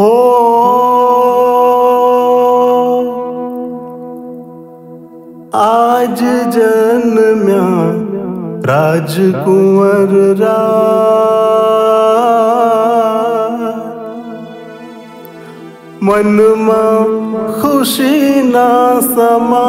हो। आज जन्म्या राजकुंवर रा। मनमा खुशी ना समा।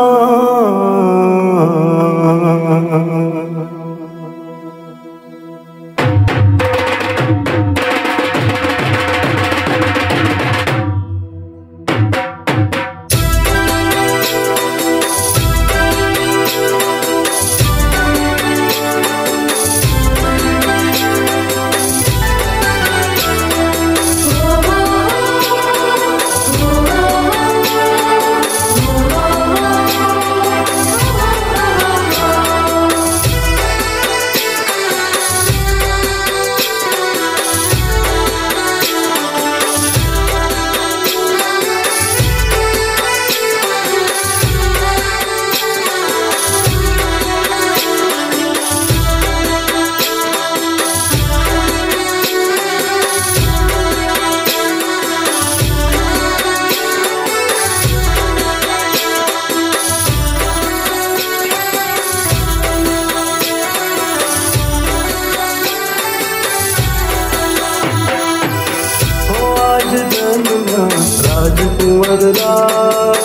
राजकुंवर राय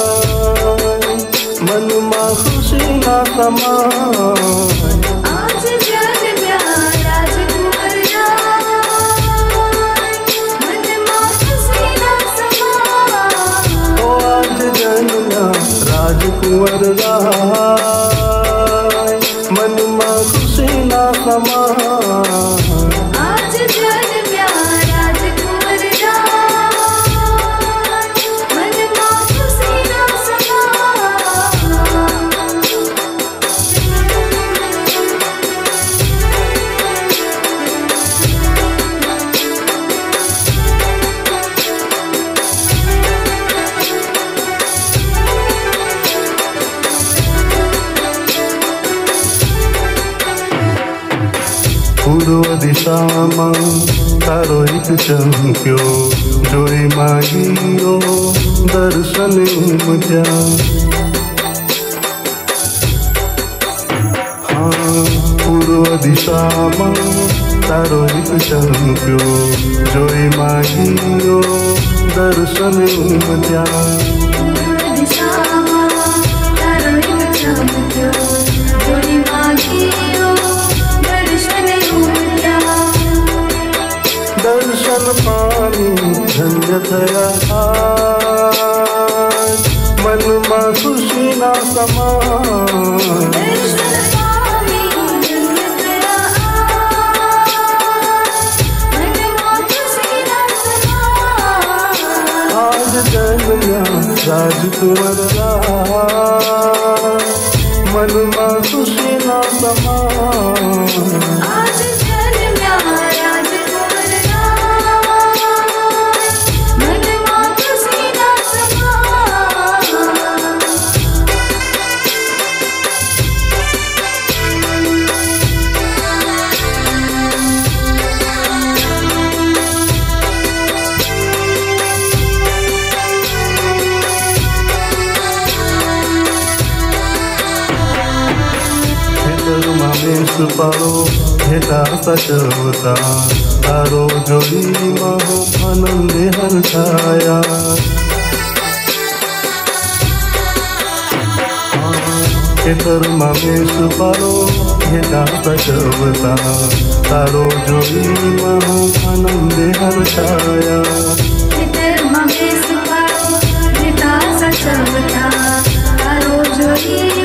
मनमा खुशी ना समा आज जन्म्या राजकुंवर राय, राय मनमा खुशी ना समा પૂર્વ દિશામાં તારો એક ચમક્યો જોઈ માગીઓ દર્શન ઉમટ્યા હા પૂર્વ દિશામાં તારો એક ચમક્યો જોઈ માગીઓ દર્શન ઉમટ્યા साथ मन में खुशी ना समा आज जन्मिया राजकुंवर मन में खुशी ना समा ખેતરમાં મેષ પાડો ભેટા સચવતા તારો જોડીમાં હું આનંદે હરખાયા ખેતરમાં મેષ પાડો ભેટા સચવતા તારો જોડીમાં હું આનંદે હરખાયા ખેતરમાં બેસ પાડો, ભેટા સાચવતા, તારો જોઈ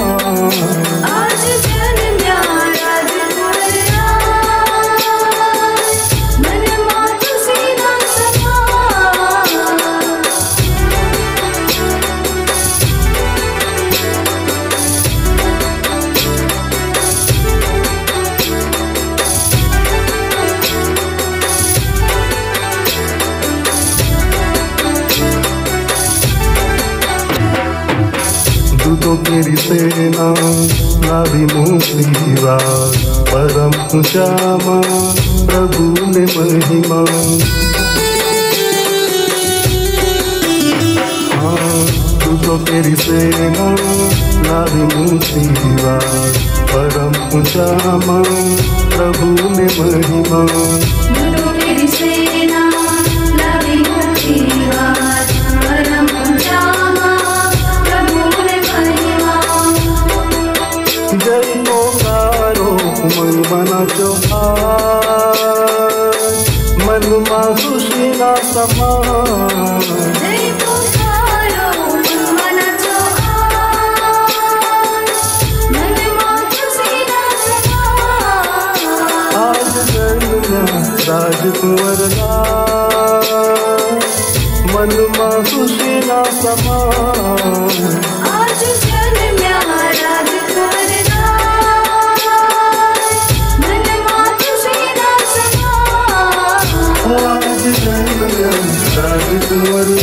तो तेरी सेना, नारी मुक्तिवा परम श्यामा, प्रभु ने महिमा। तू तो तेरी सेना, नारी मुक्तिवा परम श्यामा, प्रभु ने महिमा। मन मा खुशी ना समान जय पुकारो मन माँ खुशी ना समा। आज जन्म राजकुंवर मन जन्म